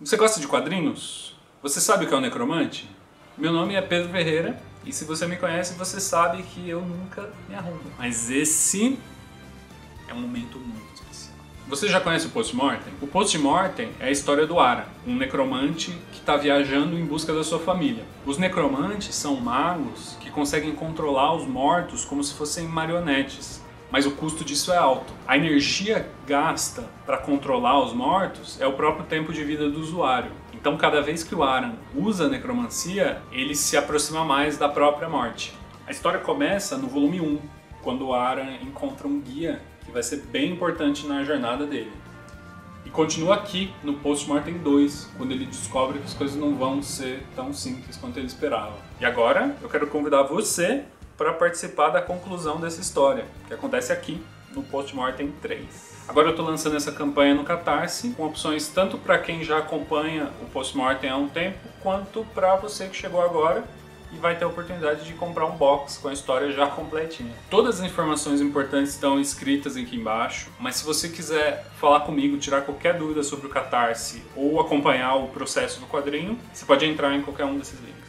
Você gosta de quadrinhos? Você sabe o que é um necromante? Meu nome é Pedro Ferreira e se você me conhece, você sabe que eu nunca me arrumo. Mas esse é um momento muito especial. Você já conhece o Postmortem? O Postmortem é a história do Ara, um necromante que está viajando em busca da sua família. Os necromantes são magos que conseguem controlar os mortos como se fossem marionetes mas o custo disso é alto. A energia gasta para controlar os mortos é o próprio tempo de vida do usuário. Então, cada vez que o Aran usa a necromancia, ele se aproxima mais da própria morte. A história começa no volume 1, quando o Aran encontra um guia que vai ser bem importante na jornada dele. E continua aqui no Postmortem 2, quando ele descobre que as coisas não vão ser tão simples quanto ele esperava. E agora eu quero convidar você para participar da conclusão dessa história, que acontece aqui no Postmortem 3. Agora eu estou lançando essa campanha no Catarse, com opções tanto para quem já acompanha o Postmortem há um tempo, quanto para você que chegou agora e vai ter a oportunidade de comprar um box com a história já completinha. Todas as informações importantes estão escritas aqui embaixo, mas se você quiser falar comigo, tirar qualquer dúvida sobre o Catarse ou acompanhar o processo do quadrinho, você pode entrar em qualquer um desses links.